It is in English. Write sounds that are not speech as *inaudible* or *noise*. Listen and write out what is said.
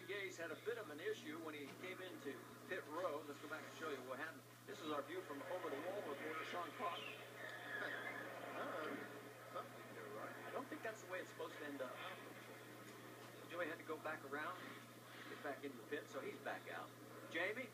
Joey Gase had a bit of an issue when he came into pit road. Let's go back and show you what happened. This is our view from over the wall reporter Sean Cox. *laughs* I don't think that's the way it's supposed to end up. Joey had to go back around, get back into the pit, so he's back out. Jamie,